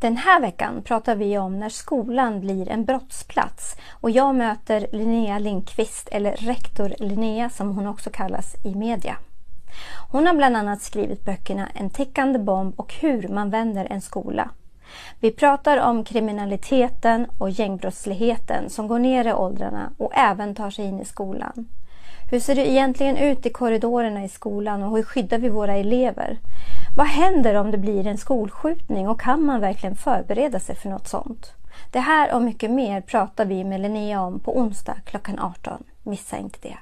Den här veckan pratar vi om när skolan blir en brottsplats och jag möter Linnea Lindqvist, eller rektor Linnea som hon också kallas i media. Hon har bland annat skrivit böckerna En tickande bomb och Hur man vänder en skola. Vi pratar om kriminaliteten och gängbrottsligheten som går ner i åldrarna och även tar sig in i skolan. Hur ser det egentligen ut i korridorerna i skolan och hur skyddar vi våra elever? Vad händer om det blir en skolskjutning och kan man verkligen förbereda sig för något sånt? Det här och mycket mer pratar vi med Linnea om på onsdag klockan 18. Missa inte det.